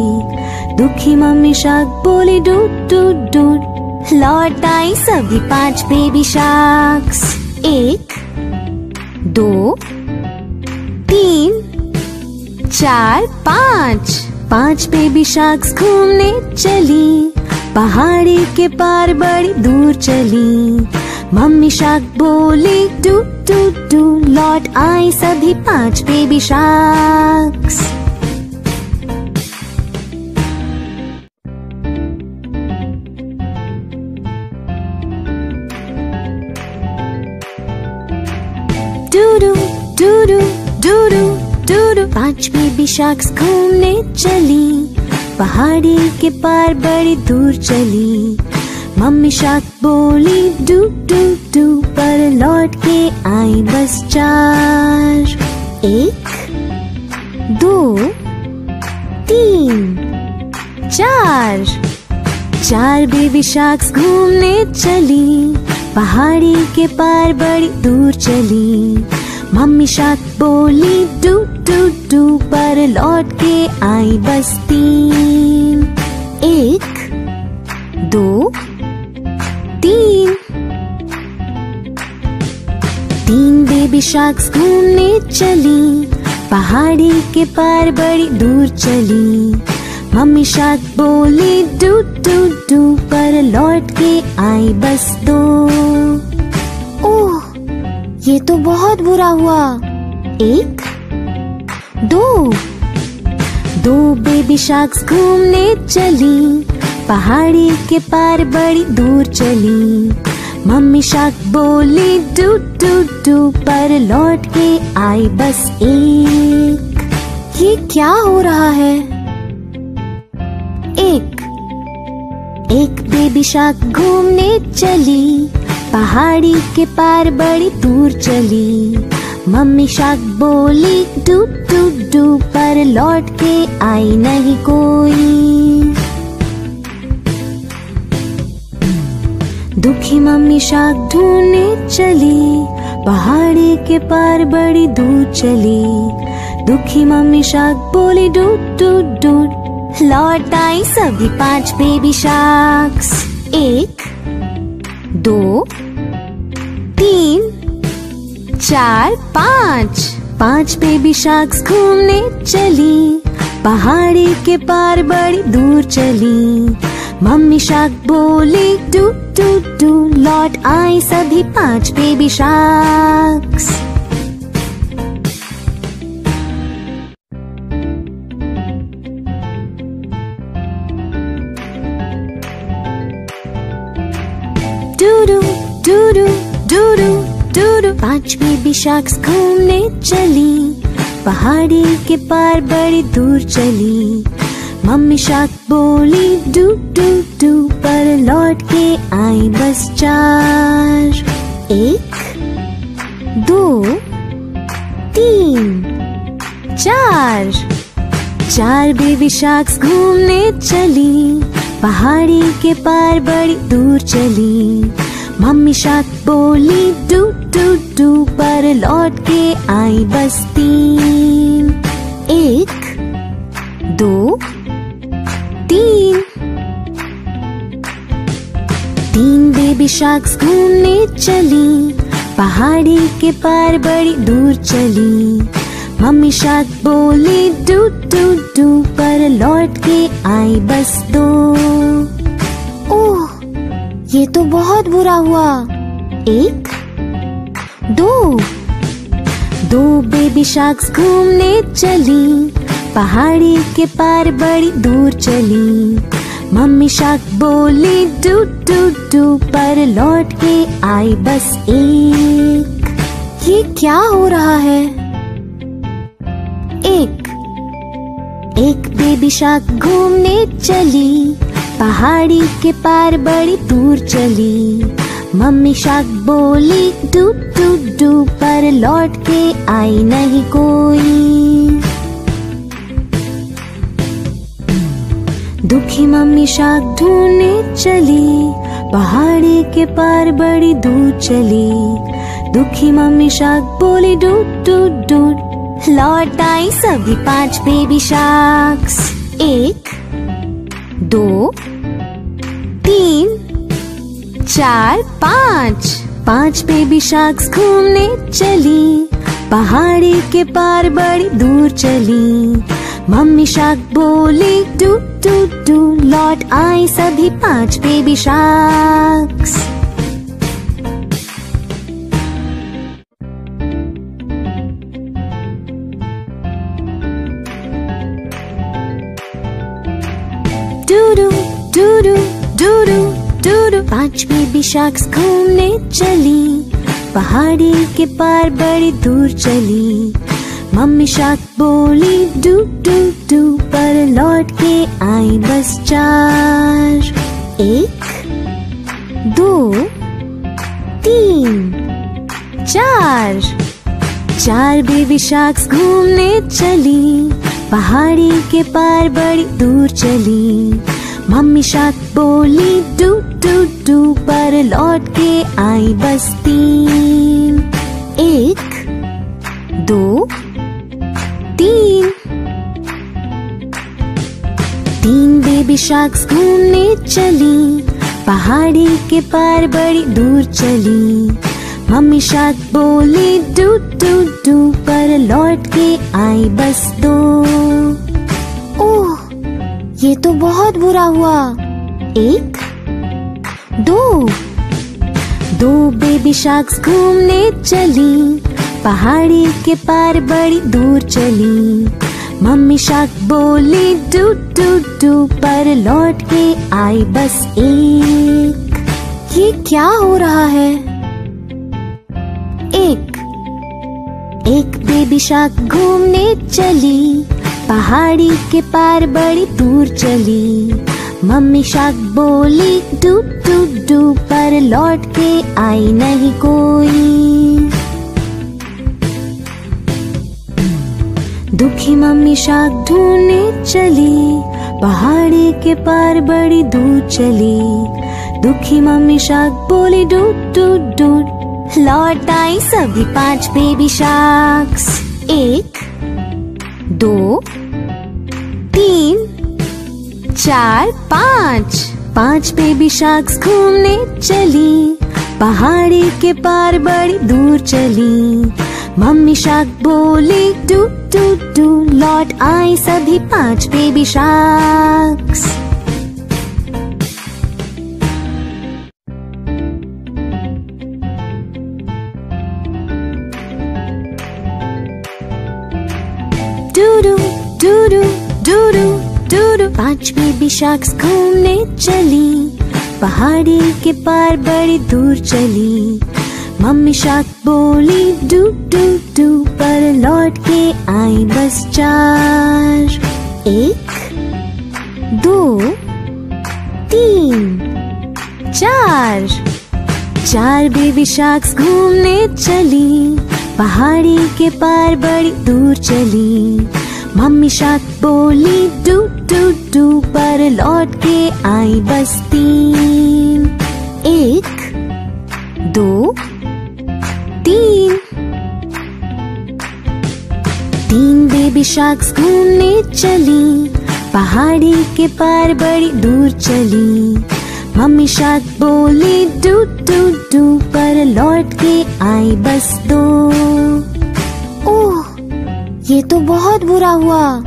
दुखी मम्मी शार्क बोली, डूब डूब डूब, लौट आई सभी पाँच बेबी शार्क्स एक, दो तीन, चार, पाँच। पाँच बेबी शार्क्स घूमने चली। पहाड़ी के पार बड़ी दूर चली। मम्मी शार्क बोली, टू टू टू, लौट आई सभी पाँच बेबी शार्क्स पाँच बेबी शार्क्स घूमने चली। पहाड़ी के पार बड़ी दूर चली। मम्मी शार्क बोली, डू डू डू, पर लौट के आई बस चार। एक, दो, तीन, चार। चार बेबी शार्क्स घूमने चली। पहाड़ी के पार बड़ी दूर चली। मम्मी शार्क बोली, डू डू डू, पर लौट के आई बस्ती एक, दो, तीन। तीन बेबी शार्क्स घूमने चली, पहाड़ी के पार बड़ी दूर चली। मम्मी शार्क बोली, डू डू डू, पर लौट के आई बस दो। ये तो बहुत बुरा हुआ। एक, दो। दो बेबी शार्क्स घूमने चली। पहाड़ी के पार बड़ी दूर चली। मम्मी शार्क बोली, डू डू डू, पर लौट के आई बस एक। ये क्या हो रहा है? एक एक बेबी शार्क घूमने चली। पहाड़ी के पार बड़ी दूर चली। मम्मी शार्क बोली डू डू डू पर लौट के आई नहीं कोई। दुखी मम्मी शार्क ढूँढने चली। पहाड़ी के पार बड़ी दूर चली। दुखी मम्मी शार्क बोली, डूब डूब डूब, लौट आई सभी पाँच बेबी शार्क्स एक, दो तीन, चार, पाँच। पाँच बेबी शार्क्स घूमने चली। पहाड़ी के पार बड़ी दूर चली। मम्मी शार्क बोली, टू टू टू, लौट आई सभी पाँच बेबी शार्क्स पाँच बेबी शार्क्स घूमने चली, पहाड़ी के पार बड़ी दूर चली। मम्मी शार्क बोली, डू डू डू, पर लौट के आई बस चार। एक, दो, तीन, चार। चार बेबी शार्क्स घूमने चली, पहाड़ी के पार बड़ी दूर चली। मम्मी शार्क बोली, डू डू पर लौट के आई बस्ती एक, दो, तीन। तीन बेबी शार्क्स घूमने चली। पहाड़ी के पार बड़ी दूर चली। मम्मी शार्क बोली, डू डू डू, पर लौट के आई बस दो। ओह, ये तो बहुत बुरा हुआ। एक दो। दो बेबी शार्क्स घूमने चली। पहाड़ी के पार बड़ी दूर चली। मम्मी शार्क बोली, डू डू डू, पर लौट के आई बस एक। ये क्या हो रहा है? एक। एक बेबी शार्क घूमने चली। पहाड़ी के पार बड़ी दूर चली। मम्मी शाक बोली, डू डू डू, पर लौट के आई नहीं कोई। दुखी मम्मी शाक ढूँढने चली, पहाड़ी के पार बड़ी दूर चली। दुखी मम्मी शाक बोली, डू डू डू, लौट आई सभी पाँच बेबी शार्क्स एक, दो, तीन चार, पाँच। पाँच बेबी शार्क्स घूमने चली। पहाड़ी के पार बड़ी दूर चली। मम्मी शार्क बोली, टू टू टू, लौट आई सभी पाँच बेबी शार्क्स डूडू पाँच बेबी शार्क्स घूमने चली। पहाड़ी के पार बड़ी दूर चली। मम्मी शार्क बोली, डू डू डू, पर लौट के आई बस चार। एक, दो, तीन, चार। चार बेबी शार्क्स घूमने चली। पहाड़ी के पार बड़ी दूर चली। मम्मी शार्क बोली, डू डू डू, पर लौट के आई बस्ती। एक, दो, तीन। तीन बेबी शार्क्स घूमने चली, पहाड़ी के पार बड़ी दूर चली। मम्मी शार्क बोली, डू डू डू, पर लौट के आई बस दो। ये तो बहुत बुरा हुआ। एक, दो। दो बेबी शार्क्स घूमने चली। पहाड़ी के पार बड़ी दूर चली। मम्मी शार्क बोली, डू डू डू, पर लौट के आई बस एक। ये क्या हो रहा है? एक एक बेबी शार्क घूमने चली। पहाड़ी के पार बड़ी दूर चली। मम्मी शार्क बोली डू डू डू पर लौट के आई नहीं कोई। दुखी मम्मी शार्क ढूँढने चली। पहाड़ी के पार बड़ी दूर चली। दुखी मम्मी शार्क बोली डू डू डू लौट आई सभी पाँच बेबी शार्क्स एक दो, तीन, चार, पाँच। पाँच बेबी शार्क्स घूमने चली। पहाड़ी के पार बड़ी दूर चली। मम्मी शार्क बोली, टू टू टू, लौट आई सभी पाँच बेबी शार्क्स पाँच बेबी शार्क्स घूमने चली। पहाड़ी के पार बड़ी दूर चली। मम्मी शार्क बोली, डू डू डू, पर लौट के आई बस चार। एक, दो, तीन, चार। चार बेबी शार्क्स घूमने चली। पहाड़ी के पार बड़ी दूर चली। मम्मी शार्क बोली, डू डू पर लौट के आई बस तीन। एक, दो, तीन। तीन बेबी शार्क्स घूमने चली, पहाड़ी के पार बड़ी दूर चली। मम्मी शार्क बोली डू डू डू पर लौट के आई बस दो। ओह, ये तो बहुत बुरा हुआ।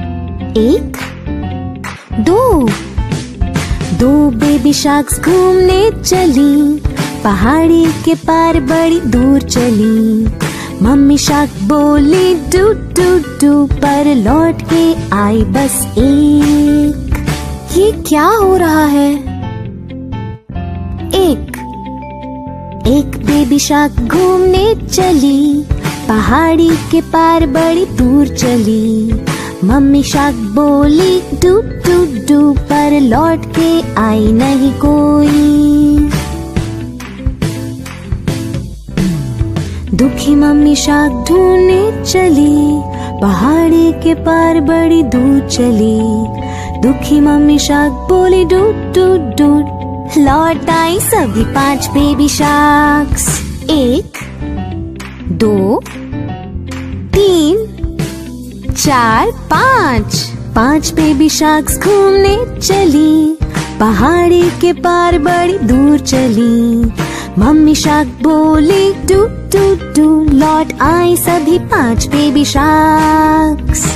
एक दो। दो बेबी शार्क्स घूमने चली, पहाड़ी के पार बड़ी दूर चली। मम्मी शार्क बोली, डू डू डू, पर लौट के आई बस एक। ये क्या हो रहा है? एक। एक बेबी शार्क घूमने चली, पहाड़ी के पार बड़ी दूर चली। मम्मी शार्क बोली, डू डू पर लौट के आई नहीं कोई। दुखी मम्मी शाक ढूँढने चली, पहाड़ी के पार बड़ी दूर चली। दुखी मम्मी शाक बोली डूट डूट डूट लौट आई सभी पाँच बेबी शार्क्स एक, दो, तीन, चार, पाँच। पाँच बेबी शार्क्स घूमने चली। पहाड़ी के पार बड़ी दूर चली। मम्मी शार्क बोली, टू टू टू, लौट आई सभी पाँच बेबी शार्क्स